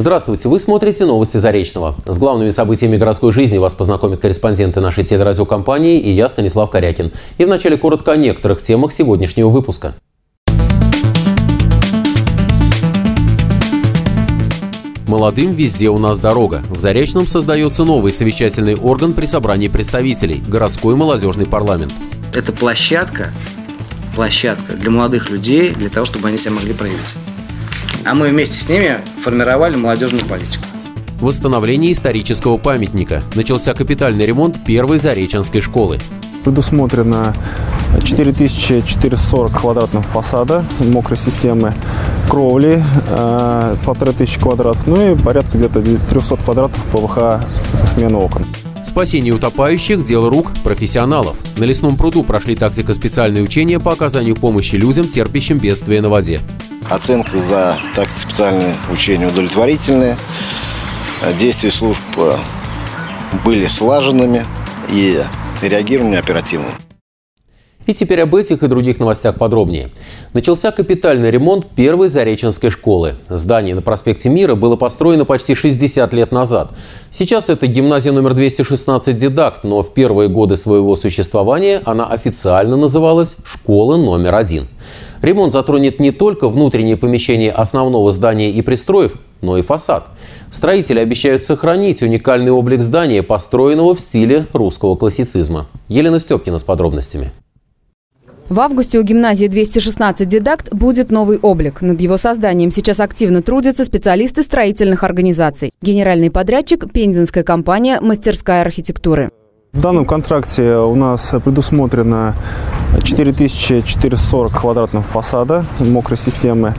Здравствуйте, вы смотрите новости Заречного. С главными событиями городской жизни вас познакомят корреспонденты нашей телерадиокомпании и я, Станислав Корякин. И вначале коротко о некоторых темах сегодняшнего выпуска. Молодым везде у нас дорога. В Заречном создается новый совещательный орган при собрании представителей – городской молодежный парламент. Это площадка, площадка для молодых людей, для того, чтобы они себя могли проявить. А мы вместе с ними формировали молодежную политику. Восстановление исторического памятника. Начался капитальный ремонт первой Зареченской школы. Предусмотрено 4440 квадратных фасада мокрой системы, кровли э, полторы тысячи квадратов, ну и порядка где-то 300 квадратов ПВХ со смены окон. Спасение утопающих – дело рук профессионалов. На лесном пруду прошли тактико-специальные учения по оказанию помощи людям, терпящим бедствие на воде. Оценка за тактико-специальные учения удовлетворительные. Действия служб э, были слаженными и реагирование оперативное. И теперь об этих и других новостях подробнее. Начался капитальный ремонт первой Зареченской школы. Здание на проспекте Мира было построено почти 60 лет назад. Сейчас это гимназия номер 216 «Дидакт», но в первые годы своего существования она официально называлась «Школа номер один». Ремонт затронет не только внутренние помещения основного здания и пристроев, но и фасад. Строители обещают сохранить уникальный облик здания, построенного в стиле русского классицизма. Елена Степкина с подробностями. В августе у гимназии 216 «Дидакт» будет новый облик. Над его созданием сейчас активно трудятся специалисты строительных организаций. Генеральный подрядчик – пензенская компания «Мастерская архитектуры». В данном контракте у нас предусмотрено 4440 квадратных фасада мокрой системы,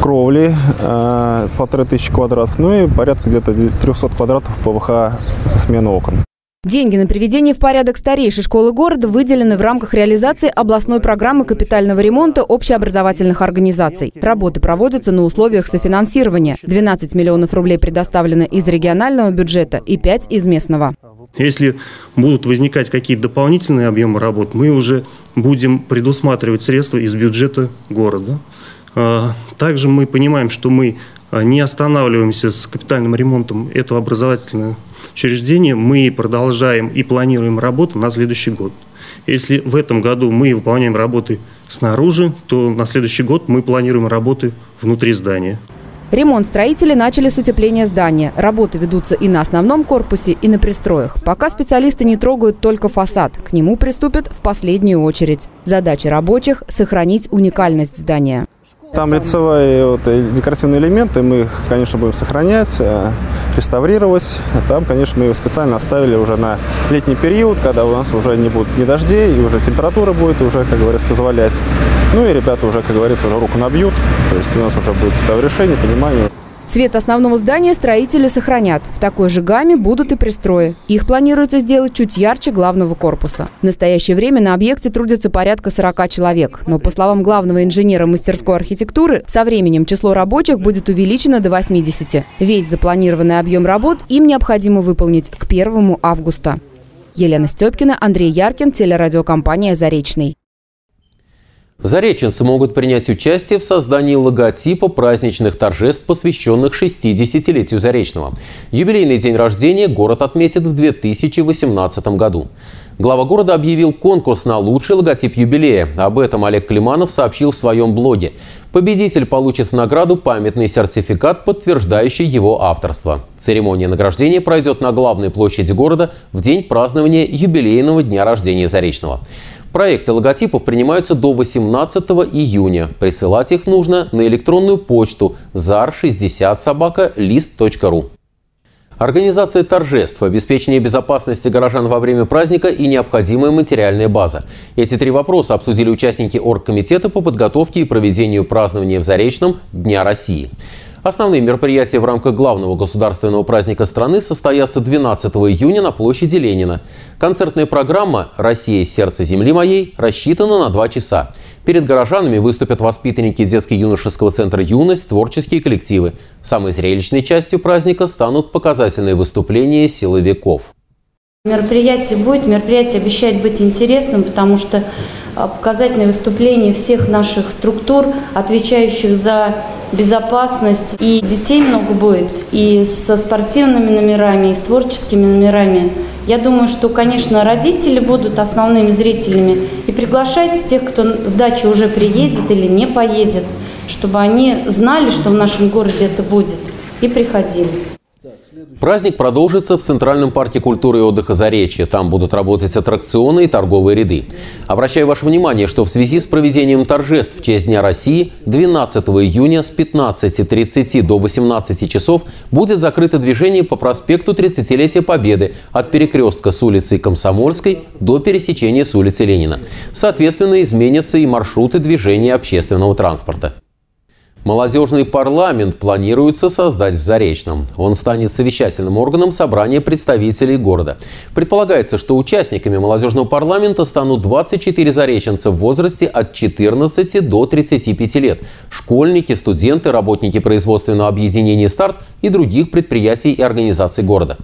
кровли э, полторы тысячи квадратов, ну и порядка где-то 300 квадратов ПВХ со смены окон. Деньги на приведение в порядок старейшей школы города выделены в рамках реализации областной программы капитального ремонта общеобразовательных организаций. Работы проводятся на условиях софинансирования. 12 миллионов рублей предоставлено из регионального бюджета и 5 из местного. Если будут возникать какие-то дополнительные объемы работ, мы уже будем предусматривать средства из бюджета города. А, также мы понимаем, что мы а, не останавливаемся с капитальным ремонтом этого образовательного учреждения, мы продолжаем и планируем работу на следующий год. Если в этом году мы выполняем работы снаружи, то на следующий год мы планируем работы внутри здания. Ремонт строители начали с утепления здания. Работы ведутся и на основном корпусе, и на пристроях. Пока специалисты не трогают только фасад. К нему приступят в последнюю очередь. Задача рабочих – сохранить уникальность здания. Там лицевые вот, декоративные элементы, мы их, конечно, будем сохранять, э, реставрировать. Там, конечно, мы их специально оставили уже на летний период, когда у нас уже не будет ни дождей, и уже температура будет уже, как говорится, позволять. Ну и ребята уже, как говорится, уже руку набьют. То есть у нас уже будет цветовое решение, понимание. Цвет основного здания строители сохранят. В такой же гамме будут и пристрои. Их планируется сделать чуть ярче главного корпуса. В настоящее время на объекте трудится порядка 40 человек. Но, по словам главного инженера мастерской архитектуры, со временем число рабочих будет увеличено до 80. Весь запланированный объем работ им необходимо выполнить к 1 августа. Елена Степкина, Андрей Яркин, телерадиокомпания «Заречный». Зареченцы могут принять участие в создании логотипа праздничных торжеств, посвященных 60-летию Заречного. Юбилейный день рождения город отметит в 2018 году. Глава города объявил конкурс на лучший логотип юбилея. Об этом Олег Климанов сообщил в своем блоге. Победитель получит в награду памятный сертификат, подтверждающий его авторство. Церемония награждения пройдет на главной площади города в день празднования юбилейного дня рождения Заречного. Проекты логотипов принимаются до 18 июня. Присылать их нужно на электронную почту zar60 собака list.ru. Организация торжеств, обеспечение безопасности горожан во время праздника и необходимая материальная база. Эти три вопроса обсудили участники оргкомитета по подготовке и проведению празднования в Заречном Дня России. Основные мероприятия в рамках главного государственного праздника страны состоятся 12 июня на площади Ленина. Концертная программа «Россия. Сердце земли моей» рассчитана на два часа. Перед горожанами выступят воспитанники детско-юношеского центра «Юность», творческие коллективы. Самой зрелищной частью праздника станут показательные выступления силовиков. Мероприятие будет, мероприятие обещает быть интересным, потому что показательные выступления всех наших структур, отвечающих за безопасность. И детей много будет, и со спортивными номерами, и с творческими номерами. Я думаю, что, конечно, родители будут основными зрителями. И приглашайте тех, кто с дачи уже приедет или не поедет, чтобы они знали, что в нашем городе это будет, и приходили. Праздник продолжится в Центральном парке культуры и отдыха «Заречье». Там будут работать аттракционы и торговые ряды. Обращаю ваше внимание, что в связи с проведением торжеств в честь Дня России 12 июня с 15.30 до 18 часов будет закрыто движение по проспекту 30-летия Победы от перекрестка с улицы Комсомольской до пересечения с улицы Ленина. Соответственно, изменятся и маршруты движения общественного транспорта. Молодежный парламент планируется создать в Заречном. Он станет совещательным органом собрания представителей города. Предполагается, что участниками молодежного парламента станут 24 зареченца в возрасте от 14 до 35 лет. Школьники, студенты, работники производственного объединения «Старт» и других предприятий и организаций города.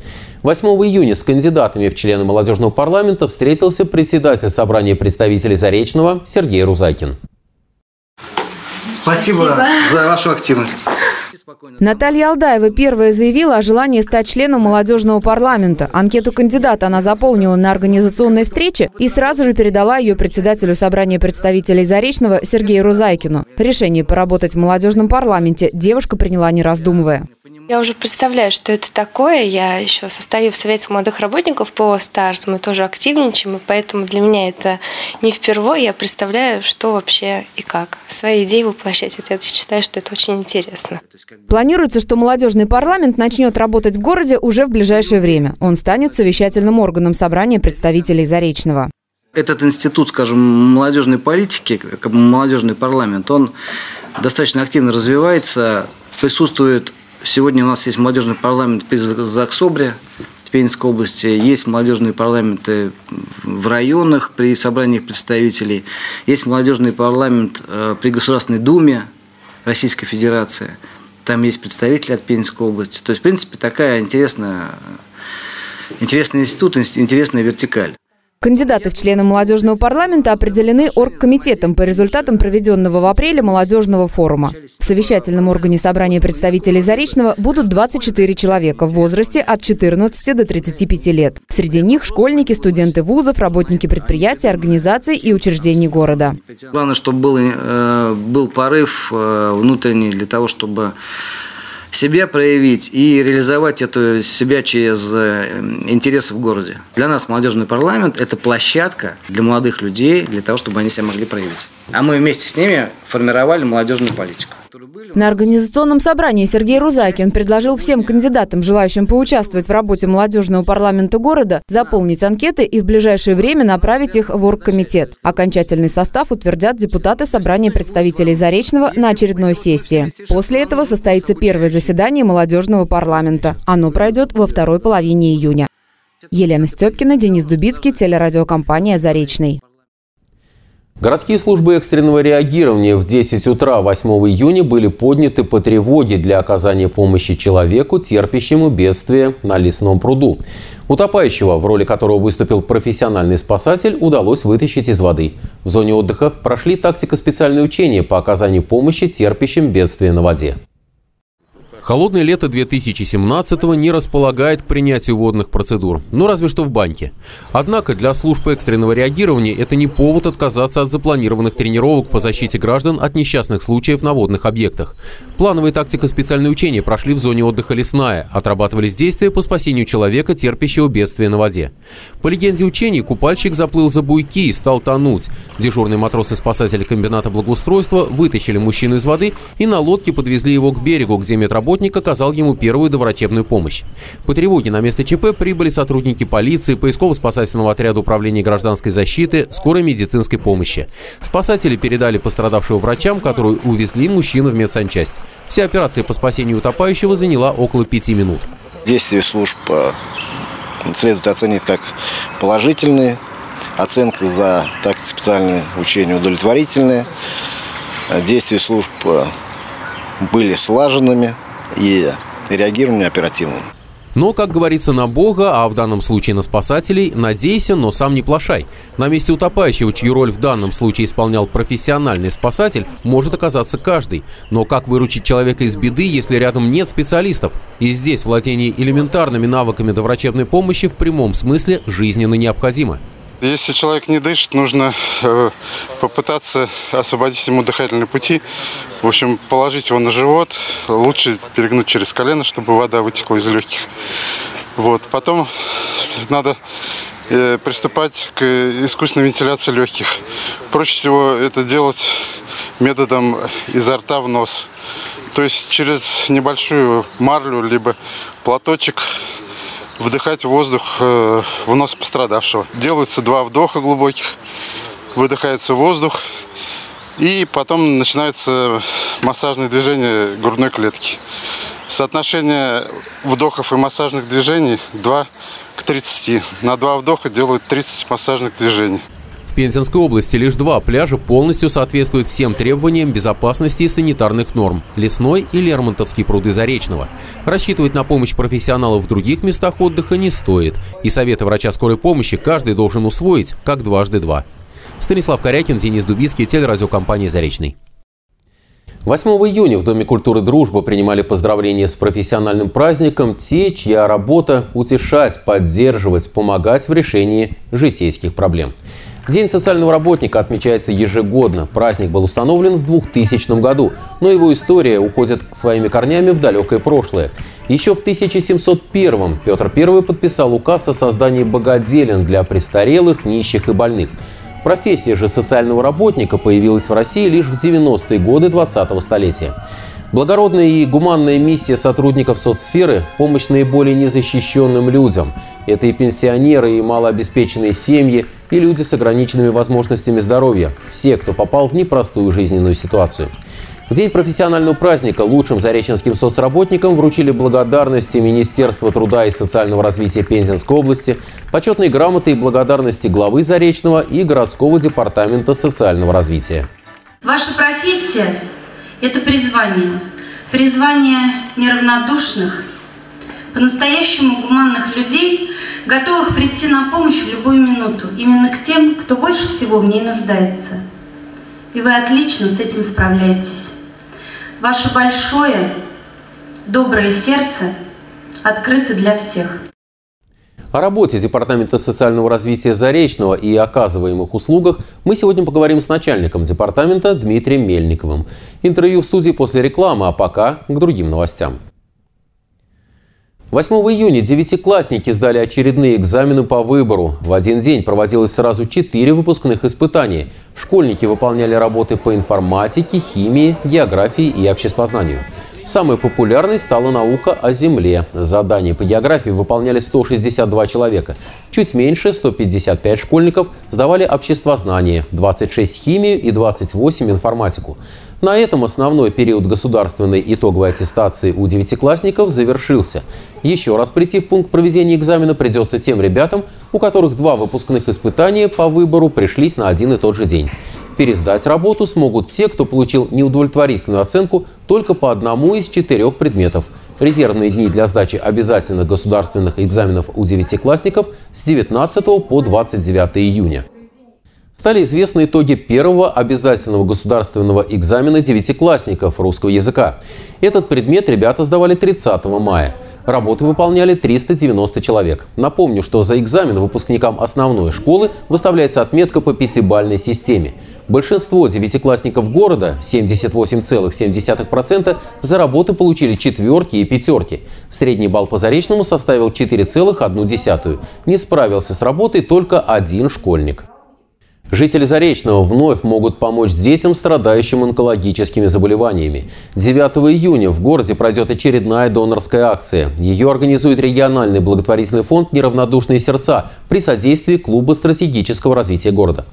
8 июня с кандидатами в члены молодежного парламента встретился председатель собрания представителей Заречного Сергей Рузакин. Спасибо, Спасибо за вашу активность. Наталья Алдаева первая заявила о желании стать членом молодежного парламента. Анкету кандидата она заполнила на организационной встрече и сразу же передала ее председателю собрания представителей Заречного Сергею Рузайкину. Решение поработать в молодежном парламенте девушка приняла не раздумывая. Я уже представляю, что это такое. Я еще состою в Совете молодых работников по Старс. Мы тоже активничаем, и поэтому для меня это не впервые. Я представляю, что вообще и как. Свои идеи воплощать. Это, я считаю, что это очень интересно. Планируется, что молодежный парламент начнет работать в городе уже в ближайшее время. Он станет совещательным органом собрания представителей Заречного. Этот институт, скажем, молодежной политики, как молодежный парламент, он достаточно активно развивается, присутствует Сегодня у нас есть молодежный парламент при Заксобре Пензенской области, есть молодежные парламенты в районах при собраниях представителей, есть молодежный парламент э, при Государственной Думе Российской Федерации, там есть представители от Пензенской области. То есть, в принципе, такая интересная, интересный институт, интересная вертикаль. Кандидаты в члены молодежного парламента определены оргкомитетом по результатам проведенного в апреле молодежного форума. В совещательном органе собрания представителей Заречного будут 24 человека в возрасте от 14 до 35 лет. Среди них школьники, студенты вузов, работники предприятий, организаций и учреждений города. Главное, чтобы был, э, был порыв э, внутренний для того, чтобы себя проявить и реализовать эту себя через э, интересы в городе. Для нас молодежный парламент – это площадка для молодых людей, для того, чтобы они себя могли проявить. А мы вместе с ними формировали молодежную политику. На организационном собрании Сергей Рузакин предложил всем кандидатам, желающим поучаствовать в работе молодежного парламента города, заполнить анкеты и в ближайшее время направить их в оргкомитет. Окончательный состав утвердят депутаты собрания представителей Заречного на очередной сессии. После этого состоится первое заседание молодежного парламента. Оно пройдет во второй половине июня. Елена Степкина, Денис Дубицкий, телерадиокомпания «Заречный». Городские службы экстренного реагирования в 10 утра 8 июня были подняты по тревоге для оказания помощи человеку, терпящему бедствие на лесном пруду. Утопающего, в роли которого выступил профессиональный спасатель, удалось вытащить из воды. В зоне отдыха прошли тактико-специальные учения по оказанию помощи терпящим бедствие на воде. Холодное лето 2017-го не располагает к принятию водных процедур, ну разве что в баньке. Однако для служб экстренного реагирования это не повод отказаться от запланированных тренировок по защите граждан от несчастных случаев на водных объектах. Плановые тактико-специальные учения прошли в зоне отдыха «Лесная», отрабатывались действия по спасению человека, терпящего бедствие на воде. По легенде учений, купальщик заплыл за буйки и стал тонуть. Дежурные матросы-спасатели комбината благоустройства вытащили мужчину из воды и на лодке подвезли его к берегу, где медработник работник оказал ему первую доврачебную помощь. По тревоге на место ЧП прибыли сотрудники полиции, поисково-спасательного отряда управления гражданской защиты, скорой медицинской помощи. Спасатели передали пострадавшего врачам, которые увезли мужчину в медсанчасть. Вся операция по спасению утопающего заняла около пяти минут. Действия служб э, следует оценить как положительные. Оценка за так специальные учения удовлетворительные. Действия служб э, были слаженными и реагирование оперативным. Но, как говорится, на Бога, а в данном случае на спасателей, надейся, но сам не плашай. На месте утопающего, чью роль в данном случае исполнял профессиональный спасатель, может оказаться каждый. Но как выручить человека из беды, если рядом нет специалистов? И здесь владение элементарными навыками доврачебной помощи в прямом смысле жизненно необходимо. Если человек не дышит, нужно э, попытаться освободить ему дыхательные пути. В общем, положить его на живот. Лучше перегнуть через колено, чтобы вода вытекла из легких. Вот. Потом надо э, приступать к искусственной вентиляции легких. Проще всего это делать методом изо рта в нос. То есть через небольшую марлю, либо платочек вдыхать воздух э, в нос пострадавшего. Делаются два вдоха глубоких, выдыхается воздух, и потом начинаются массажные движения грудной клетки. Соотношение вдохов и массажных движений 2 к 30. На два вдоха делают 30 массажных движений. Пензенской области лишь два пляжа полностью соответствуют всем требованиям безопасности и санитарных норм – Лесной и Лермонтовский пруды Заречного. Рассчитывать на помощь профессионалов в других местах отдыха не стоит. И советы врача скорой помощи каждый должен усвоить, как дважды два. Станислав Корякин, Денис Дубицкий, телерадиокомпания «Заречный». 8 июня в Доме культуры «Дружба» принимали поздравления с профессиональным праздником те, чья работа – утешать, поддерживать, помогать в решении житейских проблем. День социального работника отмечается ежегодно. Праздник был установлен в 2000 году, но его история уходит своими корнями в далекое прошлое. Еще в 1701 Петр I подписал указ о создании богоделен для престарелых, нищих и больных. Профессия же социального работника появилась в России лишь в 90-е годы 20-го столетия. Благородная и гуманная миссия сотрудников соцсферы – помощь наиболее незащищенным людям. Это и пенсионеры, и малообеспеченные семьи, и люди с ограниченными возможностями здоровья. Все, кто попал в непростую жизненную ситуацию. В день профессионального праздника лучшим зареченским соцработникам вручили благодарности Министерства труда и социального развития Пензенской области, почетные грамоты и благодарности главы Заречного и городского департамента социального развития. Ваша профессия это призвание. Призвание неравнодушных, по-настоящему гуманных людей, готовых прийти на помощь в любую минуту, именно к тем, кто больше всего в ней нуждается. И вы отлично с этим справляетесь. Ваше большое, доброе сердце открыто для всех. О работе Департамента социального развития Заречного и оказываемых услугах мы сегодня поговорим с начальником департамента Дмитрием Мельниковым. Интервью в студии после рекламы, а пока к другим новостям. 8 июня девятиклассники сдали очередные экзамены по выбору. В один день проводилось сразу четыре выпускных испытания. Школьники выполняли работы по информатике, химии, географии и обществознанию. Самой популярной стала наука о Земле. Задания по географии выполняли 162 человека. Чуть меньше, 155 школьников, сдавали обществознание, 26 химию и 28 информатику. На этом основной период государственной итоговой аттестации у девятиклассников завершился. Еще раз прийти в пункт проведения экзамена придется тем ребятам, у которых два выпускных испытания по выбору пришлись на один и тот же день. Пересдать работу смогут те, кто получил неудовлетворительную оценку только по одному из четырех предметов. Резервные дни для сдачи обязательных государственных экзаменов у девятиклассников с 19 по 29 июня. Стали известны итоги первого обязательного государственного экзамена девятиклассников русского языка. Этот предмет ребята сдавали 30 мая. Работы выполняли 390 человек. Напомню, что за экзамен выпускникам основной школы выставляется отметка по пятибалльной системе. Большинство девятиклассников города, 78,7%, за работы получили четверки и пятерки. Средний балл по Заречному составил 4,1. Не справился с работой только один школьник. Жители Заречного вновь могут помочь детям, страдающим онкологическими заболеваниями. 9 июня в городе пройдет очередная донорская акция. Ее организует региональный благотворительный фонд «Неравнодушные сердца» при содействии Клуба стратегического развития города.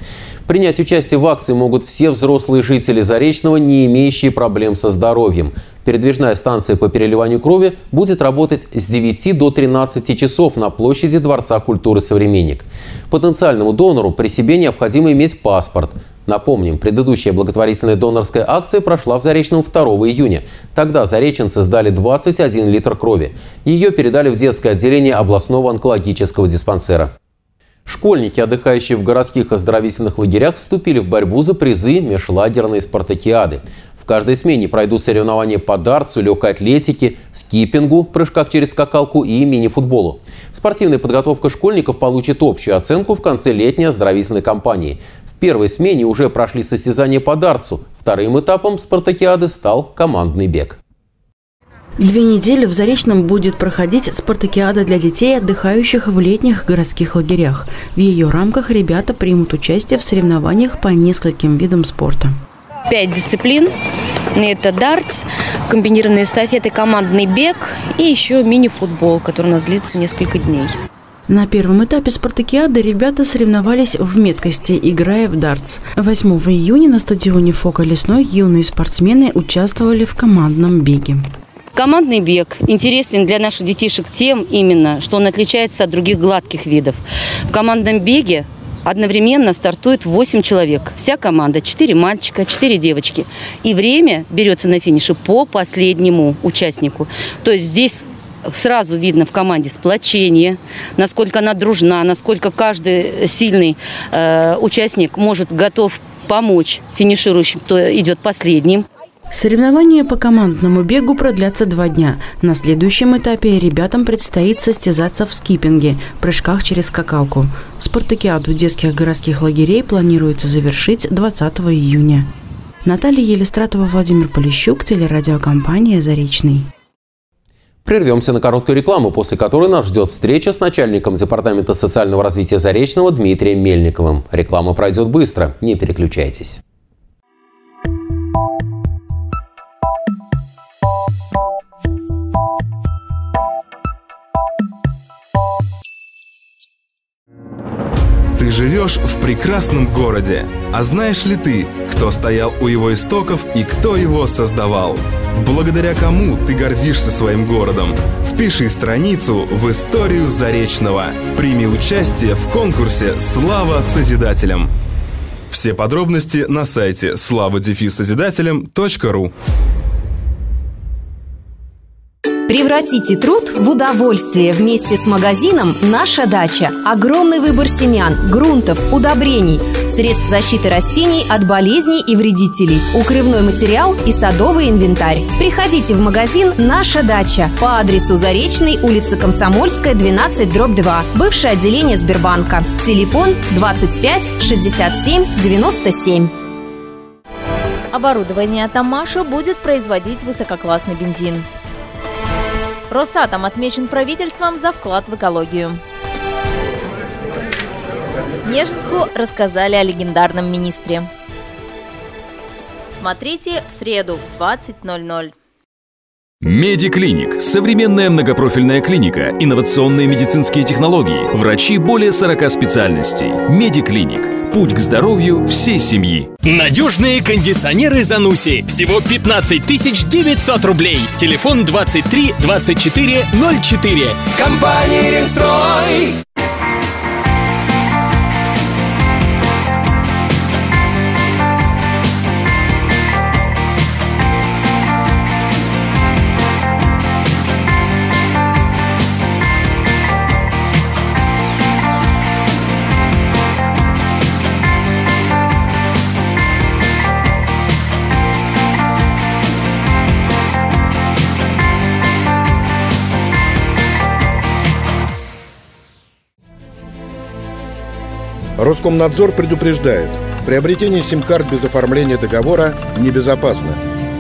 Принять участие в акции могут все взрослые жители Заречного, не имеющие проблем со здоровьем. Передвижная станция по переливанию крови будет работать с 9 до 13 часов на площади Дворца культуры «Современник». Потенциальному донору при себе необходимо иметь паспорт. Напомним, предыдущая благотворительная донорская акция прошла в Заречном 2 июня. Тогда зареченцы сдали 21 литр крови. Ее передали в детское отделение областного онкологического диспансера. Школьники, отдыхающие в городских оздоровительных лагерях, вступили в борьбу за призы межлагерной спартакиады. В каждой смене пройдут соревнования по дартсу, легкой атлетике, скиппингу, прыжках через скакалку и мини-футболу. Спортивная подготовка школьников получит общую оценку в конце летней оздоровительной кампании. В первой смене уже прошли состязания по дартсу. Вторым этапом спартакиады стал командный бег. Две недели в Заречном будет проходить спартакиада для детей, отдыхающих в летних городских лагерях. В ее рамках ребята примут участие в соревнованиях по нескольким видам спорта. Пять дисциплин. Это дартс, комбинированные эстафеты, командный бег и еще мини-футбол, который у нас длится несколько дней. На первом этапе спартакиады ребята соревновались в меткости, играя в дартс. 8 июня на стадионе Фока Лесной юные спортсмены участвовали в командном беге. Командный бег интересен для наших детишек тем именно, что он отличается от других гладких видов. В командном беге одновременно стартует 8 человек. Вся команда, 4 мальчика, 4 девочки. И время берется на финише по последнему участнику. То есть здесь сразу видно в команде сплочение, насколько она дружна, насколько каждый сильный э, участник может готов помочь финиширующим, кто идет последним. Соревнования по командному бегу продлятся два дня. На следующем этапе ребятам предстоит состязаться в скиппинге, прыжках через скакалку. Спартакиаду детских городских лагерей планируется завершить 20 июня. Наталья Елистратова, Владимир Полищук, телерадиокомпания «Заречный». Прервемся на короткую рекламу, после которой нас ждет встреча с начальником Департамента социального развития Заречного Дмитрием Мельниковым. Реклама пройдет быстро, не переключайтесь. Живешь в прекрасном городе. А знаешь ли ты, кто стоял у его истоков и кто его создавал? Благодаря кому ты гордишься своим городом? Впиши страницу в историю Заречного. Прими участие в конкурсе «Слава Созидателям». Все подробности на сайте слава-созидателям.ру Превратите труд в удовольствие вместе с магазином «Наша дача». Огромный выбор семян, грунтов, удобрений, средств защиты растений от болезней и вредителей, укрывной материал и садовый инвентарь. Приходите в магазин «Наша дача» по адресу Заречный, улица Комсомольская, 12, дробь 2, бывшее отделение Сбербанка. Телефон 25 67 97. Оборудование Тамаша будет производить высококлассный бензин. Росатом отмечен правительством за вклад в экологию. Снежинску рассказали о легендарном министре. Смотрите в среду в 20.00. Медиклиник – современная многопрофильная клиника, инновационные медицинские технологии, врачи более 40 специальностей. Медиклиник – путь к здоровью всей семьи. Надежные кондиционеры Зануси. Всего 15 900 рублей. Телефон 23 24 04. В компании «Ремстрой». Роскомнадзор предупреждает, приобретение сим-карт без оформления договора небезопасно.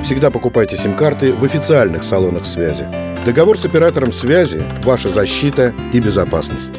Всегда покупайте сим-карты в официальных салонах связи. Договор с оператором связи – ваша защита и безопасность.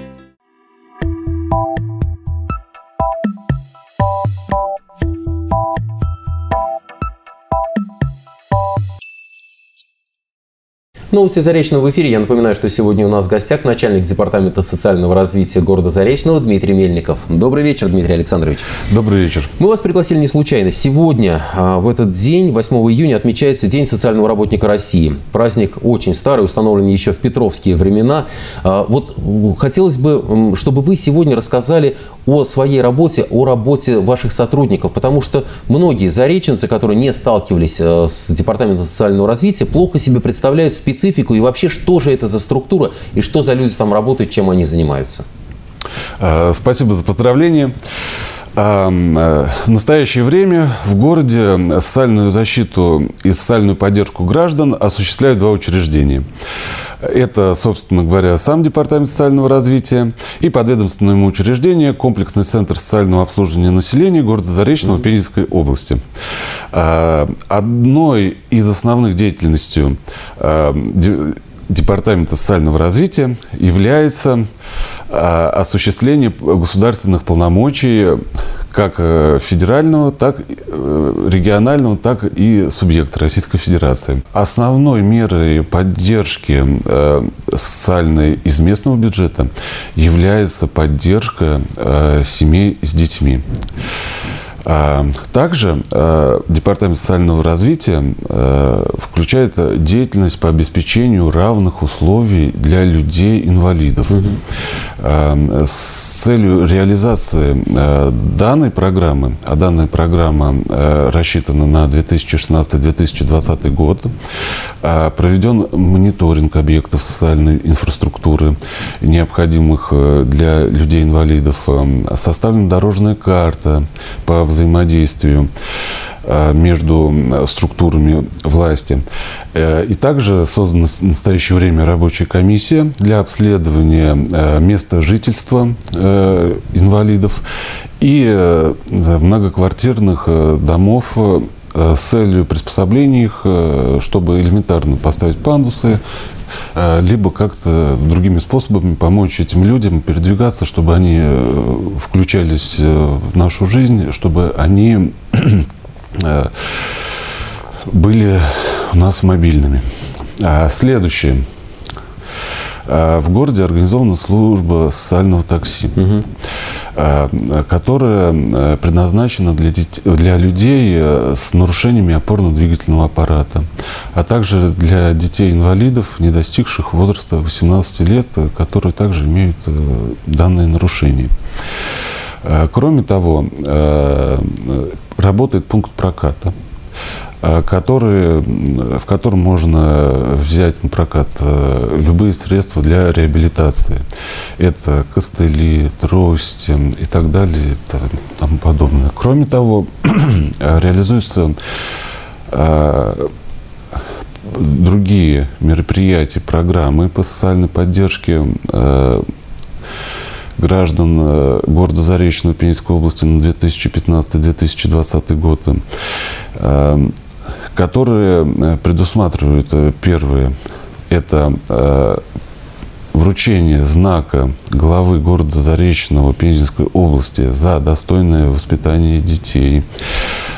Новости Заречного в эфире. Я напоминаю, что сегодня у нас в гостях начальник Департамента социального развития города Заречного Дмитрий Мельников. Добрый вечер, Дмитрий Александрович. Добрый вечер. Мы вас пригласили не случайно. Сегодня, а, в этот день, 8 июня, отмечается День социального работника России. Праздник очень старый, установлен еще в петровские времена. А, вот хотелось бы, чтобы вы сегодня рассказали о своей работе, о работе ваших сотрудников, потому что многие зареченцы, которые не сталкивались э, с Департаментом социального развития, плохо себе представляют специфику и вообще, что же это за структура и что за люди там работают, чем они занимаются. Э, спасибо за поздравление. Э, в настоящее время в городе социальную защиту и социальную поддержку граждан осуществляют два учреждения. Это, собственно говоря, сам Департамент социального развития и подведомственное ему учреждение Комплексный центр социального обслуживания населения города Заречного Пензенской области. Э, одной из основных деятельностей Департамента социального развития является а, осуществление государственных полномочий как э, федерального, так э, регионального, так и субъекта Российской Федерации. Основной мерой поддержки э, социальной из местного бюджета является поддержка семей с детьми. А, также а, Департамент социального развития а, включает деятельность по обеспечению равных условий для людей-инвалидов. Угу. С целью реализации данной программы, а данная программа рассчитана на 2016-2020 год, проведен мониторинг объектов социальной инфраструктуры, необходимых для людей-инвалидов, составлена дорожная карта по взаимодействию э, между структурами власти. Э, и также создана в настоящее время рабочая комиссия для обследования э, места жительства инвалидов и многоквартирных домов с целью приспособления их, чтобы элементарно поставить пандусы, либо как-то другими способами помочь этим людям передвигаться, чтобы они э, включались э, в нашу жизнь, чтобы они были у нас мобильными. А следующее – Э, в городе организована служба социального такси, угу. Которая э, предназначена для, детей, для людей с нарушениями опорно-двигательного аппарата, а также для детей-инвалидов, не достигших возраста 18 лет, которые также имеют данные нарушения. Кроме того, работает пункт проката – Э, который, в котором можно взять на прокат э, любые средства для реабилитации. Это костыли, трости и так далее и тому подобное. Кроме того, реализуются э, другие мероприятия, программы по социальной поддержке граждан города Заречного Пензенской области на 2015-2020 год которые э, предусматривают э, первые это э, вручение знака главы города Заречного Пензенской области за достойное воспитание детей,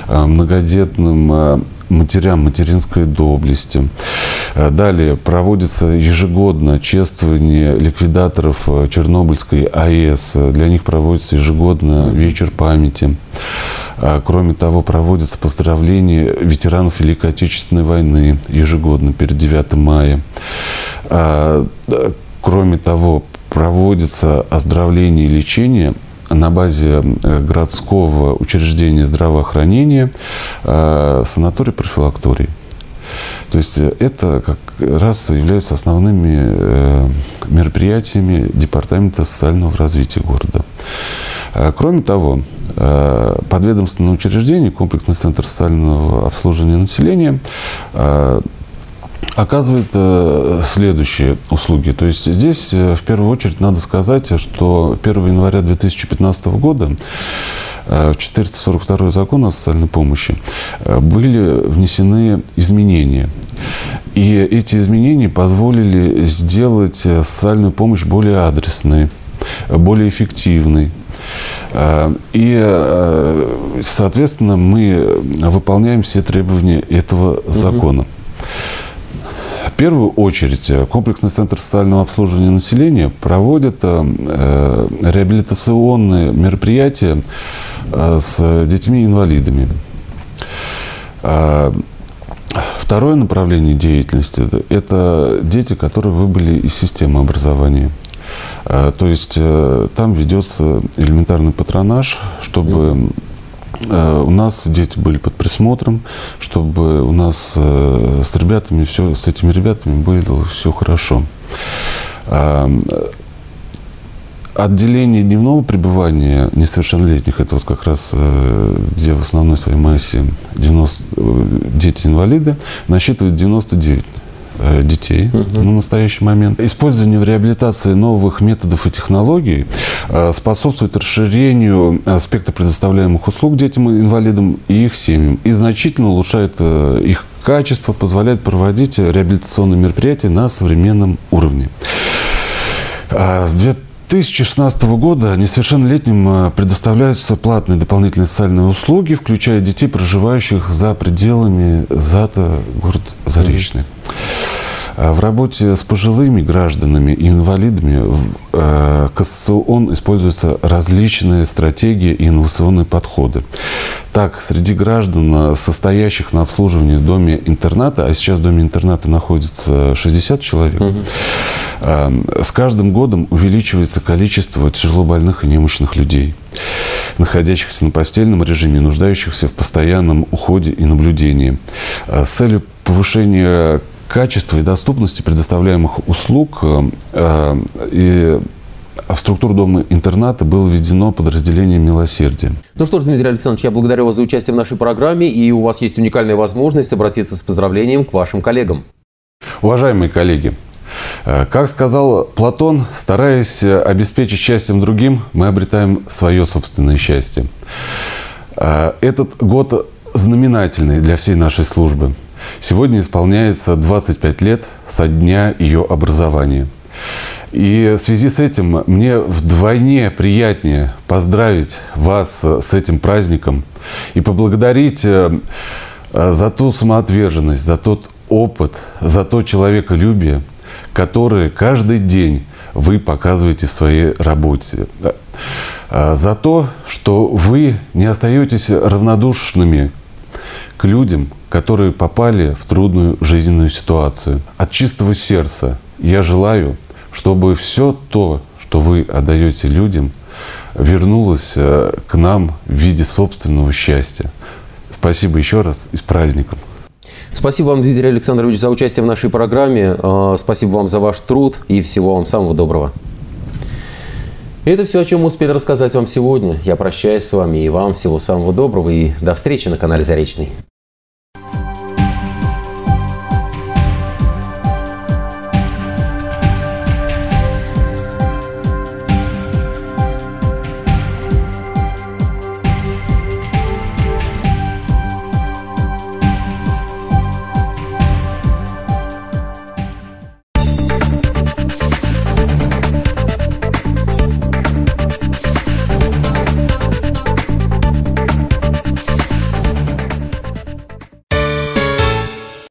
многодетным матерям материнской доблести. Далее проводится ежегодно чествование ликвидаторов Чернобыльской АЭС. Для них проводится ежегодно вечер памяти. А, кроме того, проводятся поздравления ветеранов Великой Отечественной войны ежегодно перед 9 мая. А, кроме того, проводится оздоровление и лечение на базе э, городского учреждения здравоохранения а, санаторий профилакторий. То есть э, это как раз являются основными э, мероприятиями Департамента социального развития города. Кроме того, Э, подведомственное учреждение, комплексный центр социального обслуживания населения, э, оказывает э, следующие услуги. То есть здесь в первую очередь надо сказать, что 1 января 2015 года в 442 закон о социальной помощи были внесены изменения. И эти изменения позволили сделать социальную помощь более адресной, более эффективной, Э, и, э, соответственно, мы выполняем все требования этого закона. В первую очередь комплексный центр социального обслуживания населения проводит э, реабилитационные мероприятия с детьми-инвалидами. Второе направление деятельности – это дети, которые выбыли из системы образования – То есть там ведется элементарный патронаж, чтобы у нас дети были под присмотром, чтобы у нас с ребятами все, с этими ребятами было все хорошо. Отделение дневного пребывания несовершеннолетних, это вот как раз где в основной своей массе 90, дети-инвалиды, насчитывает 99 детей угу. на настоящий момент. Использование в реабилитации новых методов и технологий способствует расширению аспекта предоставляемых услуг детям-инвалидам и их семьям и значительно улучшает их качество, позволяет проводить реабилитационные мероприятия на современном уровне. С 2016 года несовершеннолетним предоставляются платные дополнительные социальные услуги, включая детей, проживающих за пределами ЗАТа город Заречный. В работе с пожилыми гражданами и инвалидами в КСОН используются различные стратегии и инновационные подходы. Так, среди граждан, состоящих на обслуживании в доме интерната, а сейчас в доме интерната находится 60 человек, угу. с каждым годом увеличивается количество тяжелобольных и немощных людей находящихся на постельном режиме, нуждающихся в постоянном уходе и наблюдении. С целью повышения качества и доступности предоставляемых услуг э, и в структуру дома-интерната было введено подразделение «Милосердие». Ну что ж, Дмитрий Александрович, я благодарю вас за участие в нашей программе, и у вас есть уникальная возможность обратиться с поздравлением к вашим коллегам. Уважаемые коллеги, э, как сказал Платон, стараясь обеспечить счастьем другим, мы обретаем свое собственное счастье. Э, этот год знаменательный для всей нашей службы – Сегодня исполняется 25 лет со дня ее образования. И в связи с этим мне вдвойне приятнее поздравить вас с этим праздником и поблагодарить э, за ту самоотверженность, за тот опыт, за то человеколюбие, которое каждый день вы показываете в своей работе. Э, за то, что вы не остаетесь равнодушными к людям, которые попали в трудную жизненную ситуацию. От чистого сердца я желаю, чтобы все то, что вы отдаете людям, вернулось э, к нам в виде собственного счастья. Спасибо еще раз и с праздником. Спасибо вам, Дмитрий Александрович, за участие в нашей программе. Э, спасибо вам за ваш труд и всего вам самого доброго. Это все, о чем мы успели рассказать вам сегодня. Я прощаюсь с вами и вам всего самого доброго и до встречи на канале Заречный.